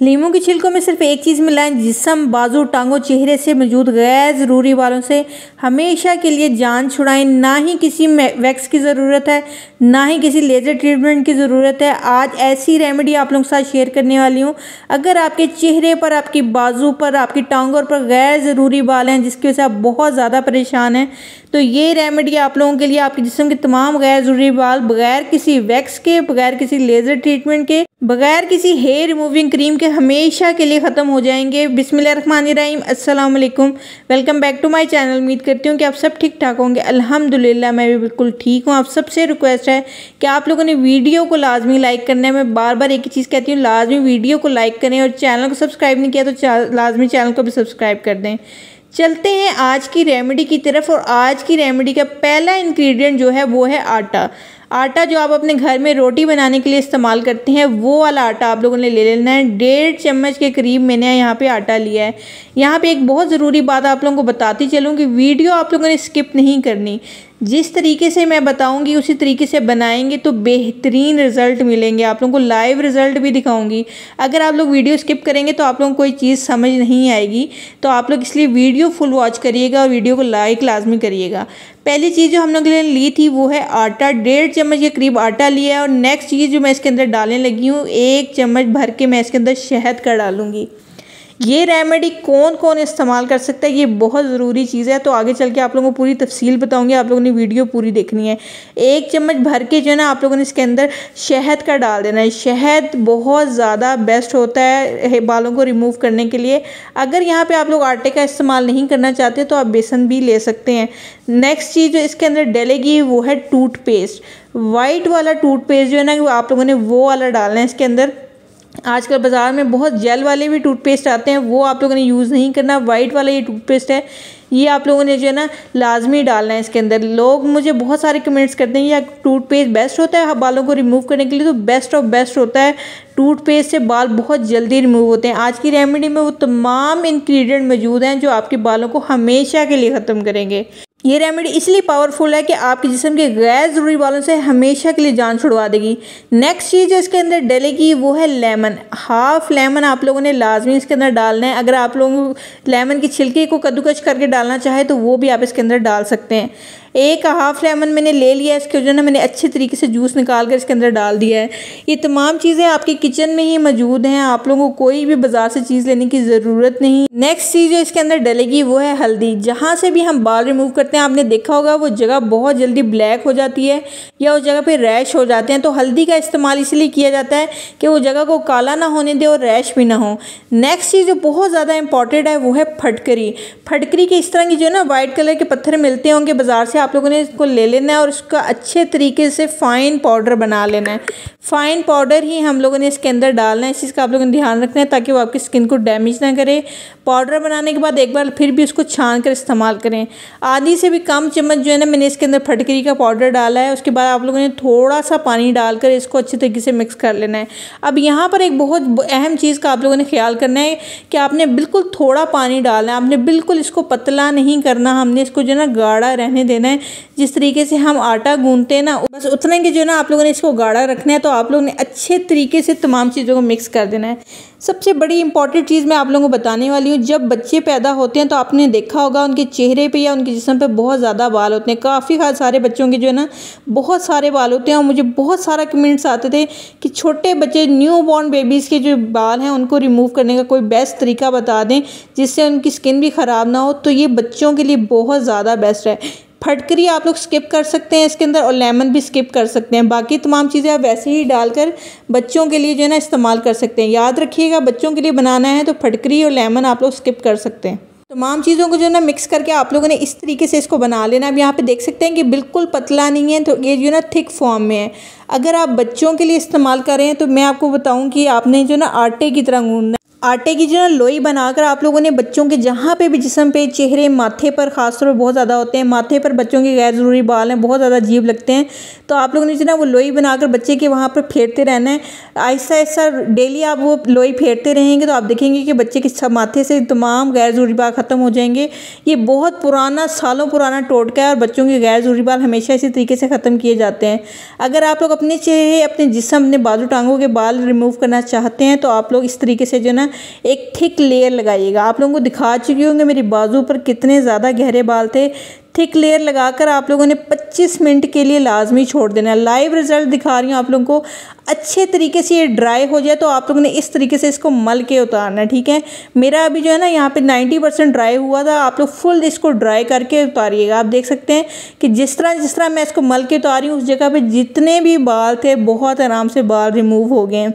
लीमू की छिलकों में सिर्फ़ एक चीज़ मिलाएँ, जिसम, बाजू, टांगों, चेहरे से मौजूद गैर ज़रूरी वालों से। हमेशा के लिए जान छुड़ाएँ, ना ही किसी वैक्स की ज़रूरत है, ना ही किसी लेज़र ट्रीटमेंट की ज़रूरत है। आज ऐसी रेमेडी आप लोगों के साथ शेयर करने वाली हूँ। अगर आपके चेहरे पर, आपकी बाजू पर, आपकी टांगों पर गैर ज़रूरी बाल हैं, जिसकी वजह से आप बहुत ज़्यादा परेशान हैं तो ये रेमेडी आप लोगों के लिए आपके जिसम के तमाम गैर ज़रूरी बाल, बगैर किसी वैक्स के, बगैर किसी लेज़र ट्रीटमेंट के, बगैर किसी हेयर रिमूविंग क्रीम के हमेशा के लिए ख़त्म हो जाएँगे। बिसमीम अस्सलाम वालेकुम। Welcome back to my channel. उम्मीद करती हूँ कि आप सब ठीक ठाक होंगे। अल्हम्दुलिल्लाह, मैं भी बिल्कुल ठीक हूँ। आप सबसे रिक्वेस्ट है कि आप लोगों ने वीडियो को लाजमी लाइक करना है। मैं बार बार एक ही चीज़ कहती हूँ, लाजमी वीडियो को लाइक करें और चैनल को सब्सक्राइब नहीं किया तो लाजमी चैनल को भी सब्सक्राइब कर दें। चलते हैं आज की रेमेडी की तरफ़ और आज की रेमेडी का पहला इंग्रेडिएंट जो है वो है आटा। आटा जो आप अपने घर में रोटी बनाने के लिए इस्तेमाल करते हैं, वो वाला आटा आप लोगों ने ले लेना है। डेढ़ चम्मच के करीब मैंने यहाँ पे आटा लिया है। यहाँ पे एक बहुत ज़रूरी बात आप लोगों को बताती चलूँ कि वीडियो आप लोगों ने स्किप नहीं करनी। जिस तरीके से मैं बताऊँगी, उसी तरीके से बनाएँगे तो बेहतरीन रिज़ल्ट मिलेंगे। आप लोगों को लाइव रिज़ल्ट भी दिखाऊँगी। अगर आप लोग वीडियो स्किप करेंगे तो आप लोगों को कोई चीज़ समझ नहीं आएगी। तो आप लोग इसलिए वीडियो फुल वॉच करिएगा और वीडियो को लाइक लाजमी करिएगा। पहली चीज़ जो हम लोग ने ली थी, वो है आटा। डेढ़ चम्मच के करीब आटा लिया है और नेक्स्ट चीज़ जो मैं इसके अंदर डालने लगी हूँ, एक चम्मच भर के मैं इसके अंदर शहद का डालूँगी। ये रेमेडी कौन कौन इस्तेमाल कर सकता है? ये बहुत ज़रूरी चीज़ है तो आगे चल के आप लोगों को पूरी तफसील बताऊँगी। आप लोगों ने वीडियो पूरी देखनी है। एक चम्मच भर के जो है ना, आप लोगों ने इसके अंदर शहद का डाल देना है। शहद बहुत ज़्यादा बेस्ट होता है बालों को रिमूव करने के लिए। अगर यहाँ पर आप लोग आटे का इस्तेमाल नहीं करना चाहते तो आप बेसन भी ले सकते हैं। नेक्स्ट चीज़ जो इसके अंदर डलेगी, वो है टूथपेस्ट वाइट वाला टूथपेस्ट जो है ना आप लोगों ने वो वाला डालना है इसके अंदर। आजकल बाज़ार में बहुत जेल वाले भी टूथपेस्ट आते हैं, वो आप लोगों ने यूज़ नहीं करना, वाइट वाला ये टूथपेस्ट है, ये आप लोगों ने जो है ना लाजमी डालना है इसके अंदर। लोग मुझे बहुत सारे कमेंट्स करते हैं या टूथपेस्ट बेस्ट होता है बालों को रिमूव करने के लिए? तो बेस्ट ऑफ़ बेस्ट होता है। टूथपेस्ट से बाल बहुत जल्दी रिमूव होते हैं। आज की रेमेडी में वो तमाम इन्ग्रीडियंट मौजूद हैं, जो आपके बालों को हमेशा के लिए ख़त्म करेंगे। ये रेमेडी इसलिए पावरफुल है कि आपके जिसम के गैर ज़रूरी बालों से हमेशा के लिए जान छुड़वा देगी। नेक्स्ट चीज़ जो इसके अंदर डलेगी वो है लेमन हाफ़ लेमन आप लोगों ने लाजमी इसके अंदर डालना है। अगर आप लोगों लेमन की छिलके को कद्दूकश करके डालना चाहे तो वो भी आप इसके अंदर डाल सकते हैं। एक हाफ़ लेमन मैंने ले लिया, इसके जो ना मैंने अच्छे तरीके से जूस निकाल कर इसके अंदर डाल दिया है। ये तमाम चीज़ें आपके किचन में ही मौजूद हैं, आप लोगों को कोई भी बाज़ार से चीज़ लेने की ज़रूरत नहीं। नेक्स्ट चीज़ जो इसके अंदर डलेगी वो है हल्दी। जहाँ से भी हम बाल रिमूव करते हैं, आपने देखा होगा वो जगह बहुत जल्दी ब्लैक हो जाती है या उस जगह पर रैश हो जाते हैं। तो हल्दी का इस्तेमाल इसलिए किया जाता है कि वो जगह को काला ना होने दे और रैश भी ना हो। नेक्स्ट चीज़ जो बहुत ज़्यादा इंपॉर्टेंट है वो है फटकरी। फटकरी के इस तरह की जो है ना वाइट कलर के पत्थर मिलते होंगे बाज़ार से। आप लोगों ने इसको ले लेना है और उसका अच्छे तरीके से फ़ाइन पाउडर बना लेना है। फ़ाइन पाउडर ही हम लोगों ने इसके अंदर डालना है। इस चीज़ का आप लोगों ने ध्यान रखना है ताकि वो आपकी स्किन को डैमेज ना करे। पाउडर बनाने के बाद एक बार फिर भी उसको छान कर इस्तेमाल करें। आधी से भी कम चम्मच जो है ना मैंने इसके अंदर फटकरी का पाउडर डाला है। उसके बाद आप लोगों ने थोड़ा सा पानी डालकर इसको अच्छे तरीके से मिक्स कर लेना है। अब यहाँ पर एक बहुत अहम चीज़ का आप लोगों ने ख्याल करना है कि आपने बिल्कुल थोड़ा पानी डालना है। आपने बिल्कुल इसको पतला नहीं करना। हमने इसको जो है ना गाढ़ा रहने देना है। जिस तरीके से हम आटा गूंदते हैं ना, बस उतना के जो है ना आप लोगों ने इसको गाढ़ा रखना है तो आप लोगों ने अच्छे तरीके से तमाम चीज़ों को मिक्स कर देना है। सबसे बड़ी इंपॉर्टेंट चीज़ मैं आप लोगों को बताने वाली हूँ, जब बच्चे पैदा होते हैं तो आपने देखा होगा उनके चेहरे पे या उनके जिसम पे बहुत ज़्यादा बाल होते हैं। काफ़ी खास सारे बच्चों के जो है ना, बहुत सारे बाल होते हैं और मुझे बहुत सारा कमेंट्स आते थे कि छोटे बच्चे न्यू बॉर्न बेबीज़ के जो बाल हैं, उनको रिमूव करने का कोई बेस्ट तरीका बता दें, जिससे उनकी स्किन भी ख़राब ना हो। तो ये बच्चों के लिए बहुत ज़्यादा बेस्ट है। फटकरी आप लोग स्किप कर सकते हैं इसके अंदर और लेमन भी स्किप कर सकते हैं। बाकी तमाम चीज़ें आप वैसे ही डालकर बच्चों के लिए जो है ना इस्तेमाल कर सकते हैं। याद रखिएगा, बच्चों के लिए बनाना है तो फटकरी और लेमन आप लोग स्किप कर सकते हैं। तमाम चीज़ों को जो है ना मिक्स करके आप लोगों ने इस तरीके से इसको बना लेना अब यहाँ पे देख सकते हैं कि बिल्कुल पतला नहीं है तो ये जो है ना थिक फॉर्म में है। अगर आप बच्चों के लिए इस्तेमाल कर तो मैं आपको बताऊँ कि आपने जो ना आटे की तरह गूंदना आटे की जो लोई बनाकर आप लोगों ने बच्चों के जहाँ पे भी जिसम पे चेहरे, माथे पर खासतौर पर बहुत ज़्यादा होते हैं, माथे पर बच्चों के गैर ज़रूरी बाल हैं, बहुत ज़्यादा अजीब लगते हैं। तो आप लोगों ने जो ना वो लोई बनाकर बच्चे के वहाँ पर फेरते रहना है। आहिस्ता आहिस्ता डेली आप वो लोई फेरते रहेंगे तो आप देखेंगे कि बच्चे के माथे से तमाम गैर ज़रूरी बाल ख़त्म हो जाएँगे। ये बहुत पुराना, सालों पुराना टोटका है और बच्चों के गैर ज़रूरी बाल हमेशा इसी तरीके से ख़त्म किए जाते हैं। अगर आप लोग अपने चेहरे, अपने जिसम, अपने बाजू टांगों के बाल रिमूव करना चाहते हैं तो आप लोग इस तरीके से जो ना एक थिक लेयर लगाइएगा। आप लोगों को दिखा चुकी होंगे मेरी बाजू पर कितने ज़्यादा गहरे बाल थे। थिक लेयर लगाकर आप लोगों ने 25 मिनट के लिए लाजमी छोड़ देना लाइव रिज़ल्ट दिखा रही हूँ आप लोगों को। अच्छे तरीके से ये ड्राई हो जाए तो आप लोगों ने इस तरीके से इसको मल के उतारना ठीक है? मेरा अभी जो है ना, यहाँ पे 90 परसेंट ड्राई हुआ था। आप लोग फुल इसको ड्राई करके उतारिएगा। आप देख सकते हैं कि जिस तरह जिस तरह मैं इसको मल के उतारी हूँ, उस जगह पर जितने भी बाल थे, बहुत आराम से बाल रिमूव हो गए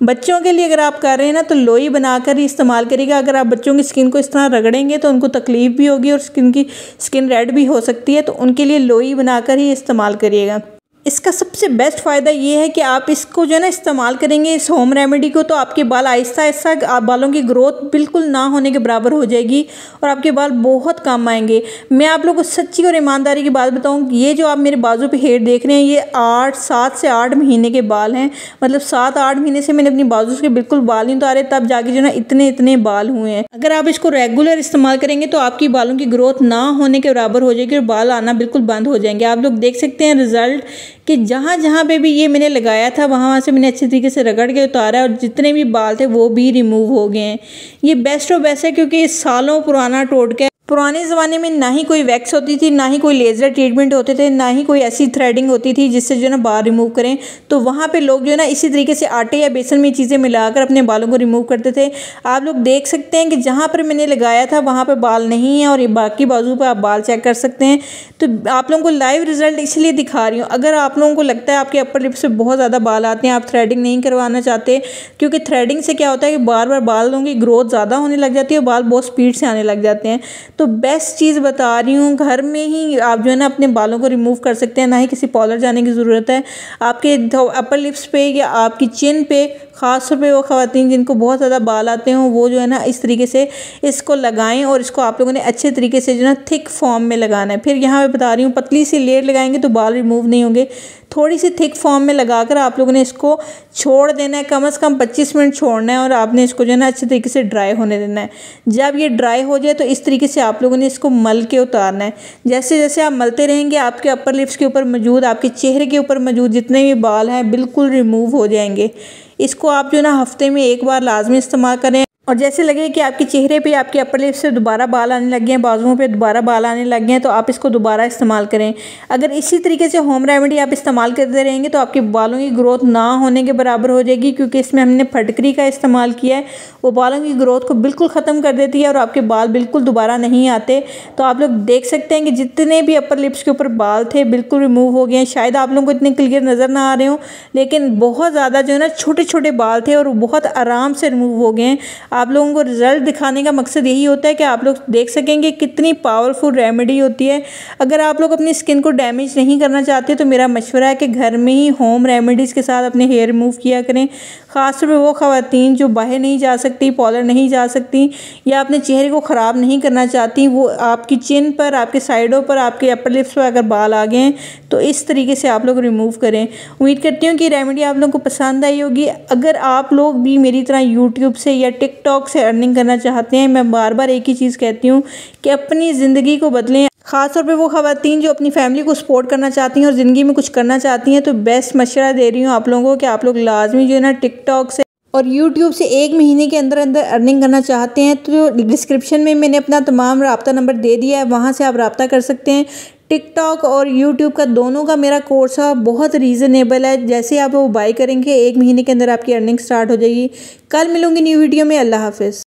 बच्चों के लिए अगर आप कर रहे हैं ना तो लोई बनाकर ही इस्तेमाल करिएगा। अगर आप बच्चों की स्किन को इस तरह रगड़ेंगे तो उनको तकलीफ़ भी होगी और स्किन की, स्किन रेड भी हो सकती है तो उनके लिए लोई बनाकर ही इस्तेमाल करिएगा। इसका सबसे बेस्ट फ़ायदा ये है कि आप इसको जो है ना इस्तेमाल करेंगे इस होम रेमेडी को तो आपके बाल आहिस्ता आहिस्ता आप बालों की ग्रोथ बिल्कुल ना होने के बराबर हो जाएगी और आपके बाल बहुत काम आएँगे। मैं आप लोगों को सच्ची और ईमानदारी की बात बताऊँ, ये जो आप मेरे बाजू पे हेयर देख रहे हैं, ये आठ, सात से आठ महीने के बाल हैं। मतलब सात, आठ महीने से मैंने अपनी बाजू से बिल्कुल बाल नहीं उतारे, तब जाके जो ना इतने इतने बाल हुए हैं। अगर आप इसको रेगुलर इस्तेमाल करेंगे तो आपकी बालों की ग्रोथ ना होने के बराबर हो जाएगी और बाल आना बिल्कुल बंद हो जाएँगे। आप लोग देख सकते हैं रिज़ल्ट कि जहाँ जहाँ पे भी ये मैंने लगाया था, वहाँ वहाँ से मैंने अच्छे तरीके से रगड़ के उतारा और जितने भी बाल थे वो भी रिमूव हो गए हैं। ये बेस्ट ऑफ़ बेस्ट है क्योंकि सालों पुराना टोटका पुराने ज़माने में ना ही कोई वैक्स होती थी, ना ही कोई लेज़र ट्रीटमेंट होते थे, ना ही कोई ऐसी थ्रेडिंग होती थी जिससे जो है ना बाल रिमूव करें। तो वहाँ पे लोग जो है ना इसी तरीके से आटे या बेसन में चीज़ें मिलाकर अपने बालों को रिमूव करते थे। आप लोग देख सकते हैं कि जहाँ पर मैंने लगाया था, वहाँ पर बाल नहीं है और ये बाकी बाजू पर आप बाल चेक कर सकते हैं। तो आप लोगों को लाइव रिज़ल्ट इसलिए दिखा रही हूँ, अगर आप लोगों को लगता है आपके अपर लिप्स से बहुत ज़्यादा बाल आते हैं, आप थ्रेडिंग नहीं करवाना चाहते, क्योंकि थ्रेडिंग से क्या होता है कि बार बार बालों की ग्रोथ ज़्यादा होने लग जाती है और बाल बहुत स्पीड से आने लग जाते हैं। तो बेस्ट चीज़ बता रही हूँ, घर में ही आप जो है ना अपने बालों को रिमूव कर सकते हैं, ना ही किसी पॉलर जाने की ज़रूरत है। आपके अपर लिप्स पे या आपकी चिन पे ख़ास तौर पर वो ख़वान जिनको बहुत ज़्यादा बाल आते हों, वो जो है ना इस तरीके से इसको लगाएँ और इसको आप लोगों ने अच्छे तरीके से जो है ना थिक फॉर्म में लगाना है। फिर यहाँ पे बता रही हूँ, पतली सी लेयर लगाएँगे तो बाल रिमूव नहीं होंगे। थोड़ी सी थिक फॉर्म में लगाकर आप लोगों ने इसको छोड़ देना है। कम अज़ कम पच्चीस मिनट छोड़ना है और आपने इसको जो है ना अच्छे तरीके से ड्राई होने देना है। जब ये ड्राई हो जाए तो इस तरीके से आप लोगों ने इसको मल के उतारना है। जैसे जैसे आप मलते रहेंगे, आपके अपर लिप्स के ऊपर मौजूद, आपके चेहरे के ऊपर मौजूद जितने भी बाल हैं, बिल्कुल रिमूव हो जाएँगे। इसको आप जो ना हफ़्ते में एक बार लाजमी इस्तेमाल करें। और जैसे लगे कि आपके चेहरे पे आपके अपर लिप्स से दोबारा बाल आने लग गए हैं, बाजुओं पे दोबारा बाल आने लग गए हैं तो आप इसको दोबारा इस्तेमाल करें। अगर इसी तरीके से होम रेमेडी आप इस्तेमाल करते रहेंगे तो आपके बालों की ग्रोथ ना होने के बराबर हो जाएगी, क्योंकि इसमें हमने फटकरी का इस्तेमाल किया है। वो बालों की ग्रोथ को बिल्कुल ख़त्म कर देती है और आपके बाल बिल्कुल दोबारा नहीं आते। तो आप लोग देख सकते हैं कि जितने भी अपर लिप्स के ऊपर बाल थे, बिल्कुल रिमूव हो गए हैं। शायद आप लोगों को इतने क्लियर नज़र ना आ रहे हों, लेकिन बहुत ज़्यादा जो है ना छोटे छोटे बाल थे और बहुत आराम से रिमूव हो गए हैं। आप लोगों को रिज़ल्ट दिखाने का मकसद यही होता है कि आप लोग देख सकेंगे कितनी पावरफुल रेमेडी होती है। अगर आप लोग अपनी स्किन को डैमेज नहीं करना चाहते तो मेरा मशवरा है कि घर में ही होम रेमेडीज़ के साथ अपने हेयर रिमूव किया करें। ख़ासतौर पर वो ख़वान जो बाहर नहीं जा सकती पॉलर नहीं जा सकती, या अपने चेहरे को ख़राब नहीं करना चाहती, वो आपकी चिन पर, आपके साइडों पर, आपके अपर लिप्स पर अगर बाल आ गए हैं तो इस तरीके से आप लोग रिमूव करें। उम्मीद करती हूँ कि रेमेडी आप लोगों को पसंद आई होगी। अगर आप लोग भी मेरी तरह यूट्यूब से या टिकटॉक से अर्निंग करना चाहते हैं। मैं बार बार एक ही चीज़ कहती हूँ कि अपनी ज़िंदगी को बदलें। ख़ासतौर पे वो खातन जो अपनी फैमिली को सपोर्ट करना चाहती हैं और ज़िंदगी में कुछ करना चाहती हैं तो बेस्ट मशवरा दे रही हूँ आप लोगों को कि आप लोग लाजमी जो है ना टिकटॉक से और यूट्यूब से एक महीने के अंदर अंदर अर्निंग करना चाहते हैं। तो डिस्क्रिप्शन में मैंने अपना तमाम रबता नंबर दे दिया है, वहाँ से आप रबता कर सकते हैं। टिकटॉक और यूट्यूब का दोनों का मेरा कोर्स है, बहुत रीज़नेबल है। जैसे आप वो बाई करेंगे, एक महीने के अंदर आपकी अर्निंग स्टार्ट हो जाएगी। कल मिलूँगी न्यू वीडियो में, अल्लाह हाफिज़।